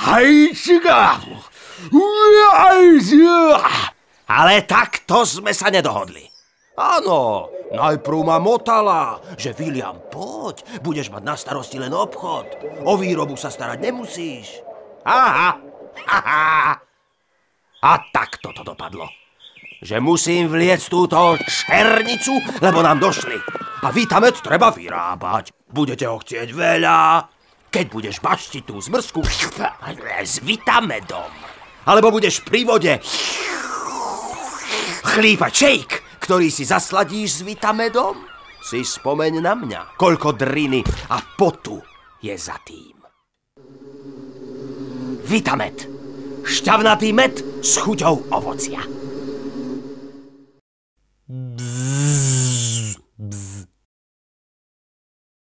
Hajčka! Ale takto sme sa nedohodli. Áno, najprv ma motala, že William, poď, budeš mať na starosti len obchod. O výrobu sa starať nemusíš. Aha, haha. A takto to dopadlo. Že musím vliecť túto černicu, lebo nám došli. A vitamet treba vyrábať. Budete ho chcieť veľa, keď budeš baštiť tú zmrzku s vitamedom. Alebo budeš pri vode chlípať šejk, ktorý si zasladíš s vitamedom. Si spomeň na mňa, koľko driny a potu je za tým. Vitamed. Šťavnatý med s chuťou ovocia.